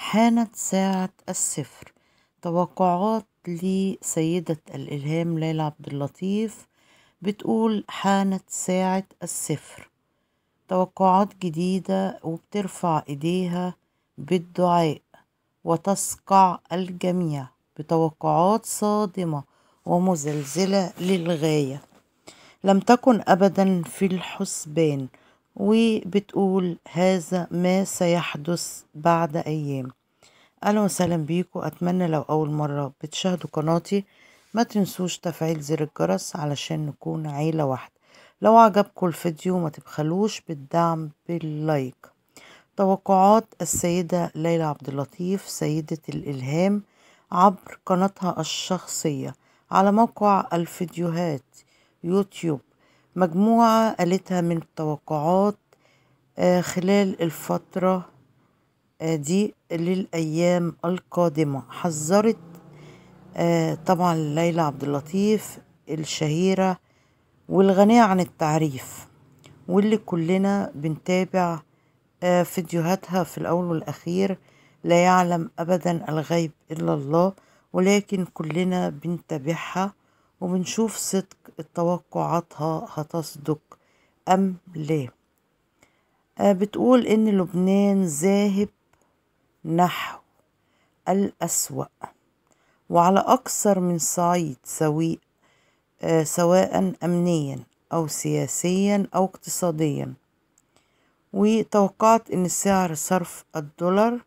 حانت ساعة الصفر. توقعات لسيدة الإلهام ليلى عبد اللطيف بتقول حانت ساعة الصفر. توقعات جديدة وبترفع إيديها بالدعاء وتسقع الجميع بتوقعات صادمة ومزلزلة للغاية. لم تكن أبدا في الحسبان وبتقول هذا ما سيحدث بعد أيام. أهلا وسهلا بيكم. أتمنى لو أول مرة بتشاهدوا قناتي ما تنسوش تفعيل زر الجرس علشان نكون عيلة واحدة. لو عجبكم الفيديو ما تبخلوش بالدعم باللايك. توقعات السيدة ليلى عبد اللطيف سيدة الإلهام عبر قناتها الشخصية على موقع الفيديوهات يوتيوب. مجموعة قالتها من التوقعات خلال الفترة دي للأيام القادمة. حذرت طبعا ليلى عبد اللطيف الشهيرة والغنية عن التعريف واللي كلنا بنتابع فيديوهاتها في الأول والأخير. لا يعلم أبدا الغيب إلا الله ولكن كلنا بنتابعها. وبنشوف صدق توقعاتها هتصدق أم لا. بتقول إن لبنان ذاهب نحو الأسوأ وعلى أكثر من صعيد سوي سواء أمنيا أو سياسيا أو اقتصاديا. وتوقعت إن سعر صرف الدولار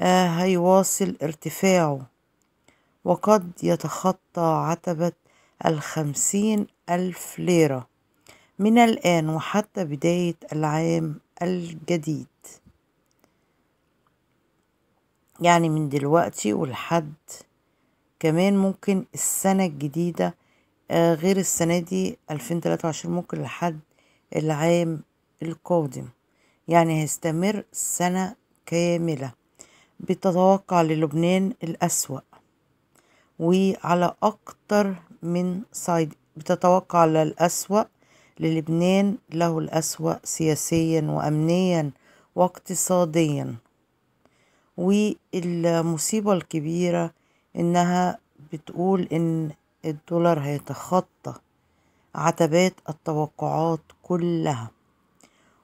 هيواصل ارتفاعه. وقد يتخطى عتبة الخمسين ألف ليرة من الآن وحتى بداية العام الجديد. يعني من دلوقتي ولحد كمان ممكن السنة الجديدة غير السنة دي ألفين تلاتة وعشرين ممكن لحد العام القادم. يعني هيستمر سنة كاملة. بتتوقع للبنان الأسوأ. وعلى أكتر من صعيد بتتوقع للأسوأ للبنان له الأسوأ سياسيا وأمنيا واقتصاديا. والمصيبة الكبيرة إنها بتقول إن الدولار هيتخطى عتبات التوقعات كلها.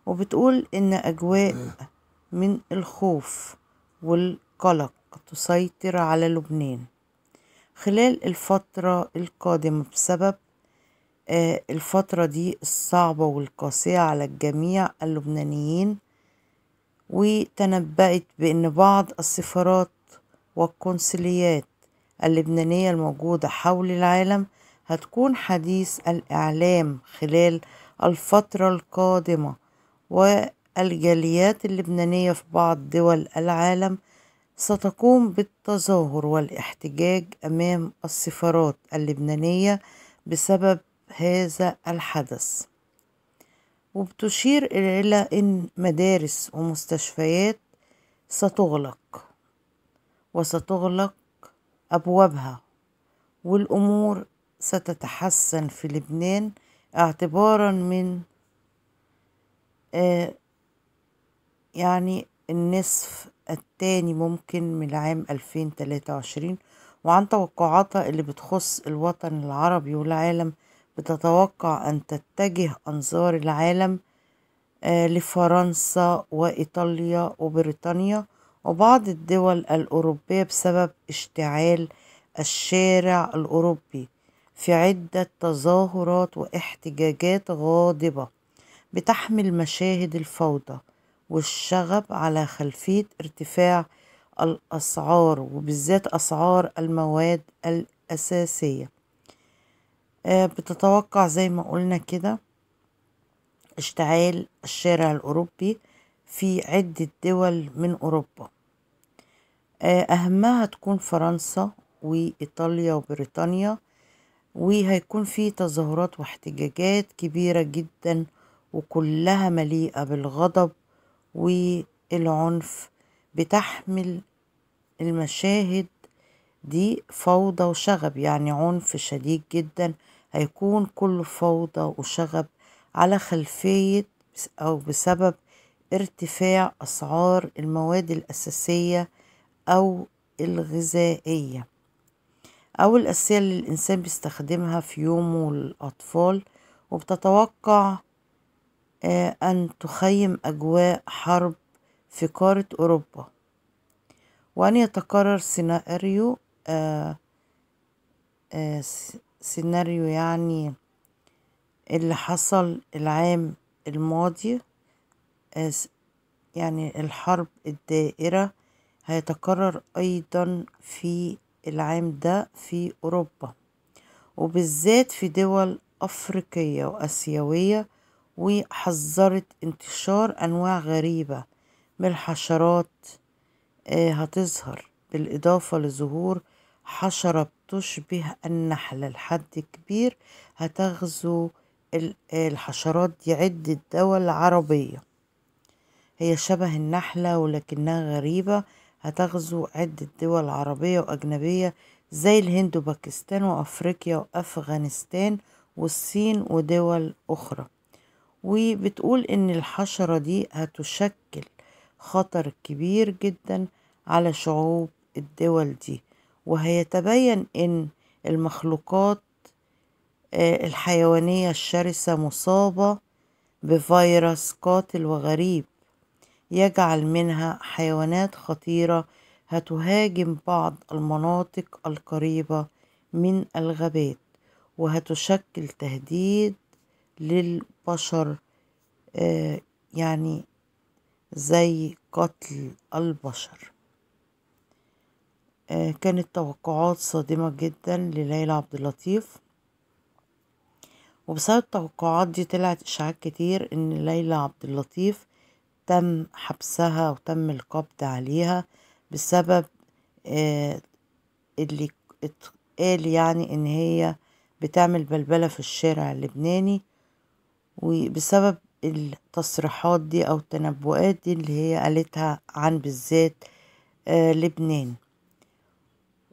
وبتقول إن أجواء من الخوف والقلق تسيطر على لبنان. خلال الفترة القادمة بسبب الفترة دي الصعبة والقاسية على الجميع اللبنانيين وتنبأت بأن بعض السفارات والقنصليات اللبنانية الموجودة حول العالم هتكون حديث الإعلام خلال الفترة القادمة والجاليات اللبنانية في بعض دول العالم ستقوم بالتظاهر والاحتجاج أمام السفارات اللبنانية بسبب هذا الحدث. وبتشير إلى أن مدارس ومستشفيات ستغلق وستغلق أبوابها والأمور ستتحسن في لبنان اعتبارا من آه يعني النصف التاني ممكن من العام ألفين تلاتة وعشرين وعن توقعاتها اللي بتخص الوطن العربي والعالم بتتوقع أن تتجه أنظار العالم آه لفرنسا وإيطاليا وبريطانيا وبعض الدول الأوروبية بسبب اشتعال الشارع الأوروبي في عدة تظاهرات واحتجاجات غاضبة بتحمل مشاهد الفوضى. والشغب على خلفية ارتفاع الأسعار وبالذات أسعار المواد الأساسية. بتتوقع زي ما قلنا كده اشتعال الشارع الأوروبي في عدة دول من أوروبا. أهمها تكون فرنسا وإيطاليا وبريطانيا وهيكون في تظاهرات واحتجاجات كبيرة جدا وكلها مليئة بالغضب والعنف بتحمل المشاهد دي فوضى وشغب يعني عنف شديد جدا. هيكون كله فوضى وشغب على خلفية أو بسبب ارتفاع أسعار المواد الأساسية أو الغذائية أو الأساسية اللي الإنسان بيستخدمها في يومه للأطفال. وبتتوقع أن تخيم أجواء حرب في قارة أوروبا وأن يتكرر سيناريو آه، آه، سيناريو يعني اللي حصل العام الماضي يعني الحرب الدائرة هيتكرر أيضا في العام ده في أوروبا وبالذات في دول أفريقية وأسيوية وحذرت انتشار أنواع غريبة من الحشرات آه، هتظهر بالإضافة لظهور حشرة بتشبه النحلة لحد كبير هتغزو الحشرات دي عدة دول عربية. هي شبه النحلة ولكنها غريبة. هتغزو عدة دول عربية وأجنبية زي الهند وباكستان وأفريقيا وأفغانستان والصين ودول أخرى. وبتقول إن الحشرة دي هتشكل خطر كبير جدا على شعوب الدول دي. وهيتبين إن المخلوقات آه، الحيوانية الشرسة مصابة بفيروس قاتل وغريب يجعل منها حيوانات خطيرة هتهاجم بعض المناطق القريبة من الغابات وهتشكل تهديد للبشر آه يعني زي قتل البشر. آه كانت توقعات صادمة جدا لليلى عبد اللطيف. وبسبب التوقعات دي طلعت إشاعات كتير إن ليلى عبد اللطيف تم حبسها وتم القبض عليها بسبب آه اللي اتقال يعني إن هي بتعمل بلبلة في الشارع اللبناني. وبسبب التصريحات دي أو التنبؤات دي اللي هي قالتها عن بالذات آه لبنان.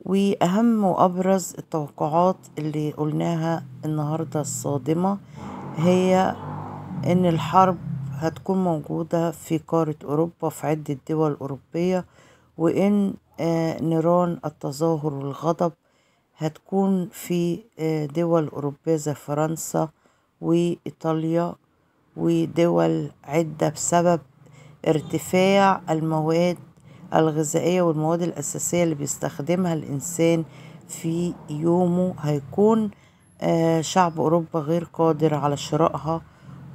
وأهم وأبرز التوقعات اللي قلناها النهارده الصادمة هي إن الحرب هتكون موجودة في قارة أوروبا في عدة دول أوروبية وإن آه، نيران التظاهر والغضب هتكون في آه، دول أوروبية زي فرنسا وإيطاليا ودول عدة بسبب ارتفاع المواد الغذائية والمواد الأساسية اللي بيستخدمها الإنسان في يومه. هيكون آه، شعب أوروبا غير قادر على شرائها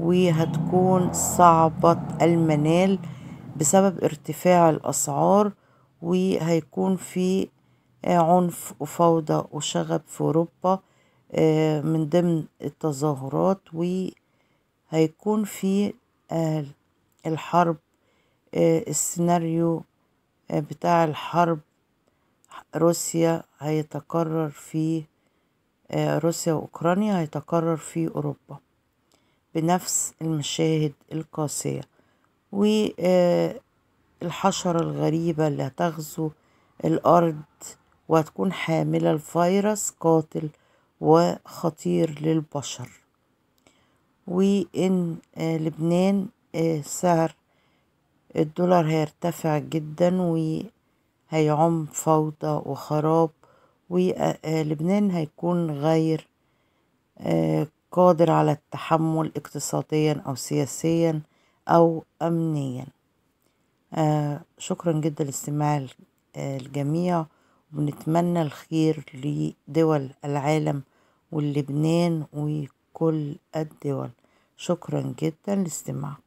وهتكون صعبة المنال بسبب ارتفاع الأسعار وهيكون في عنف وفوضى وشغب في أوروبا. آه، من ضمن التظاهرات وهيكون في آه، الحرب آه، السيناريو بتاع الحرب روسيا هيتكرر في روسيا وأوكرانيا هيتكرر في أوروبا بنفس المشاهد القاسية. والحشرة الغريبة اللي هتغزو الأرض وهتكون حاملة الفيروس قاتل وخطير للبشر. وإن آه، لبنان آه، سعر الدولار هيرتفع جدا وهيعم فوضى وخراب ولبنان آه، هيكون غير قادر على التحمل اقتصاديا أو سياسيا أو أمنيا. شكرا جدا لاستماع الجميع. ونتمنى الخير لدول العالم ولبنان وكل الدول. شكرا جدا لاستماعكم.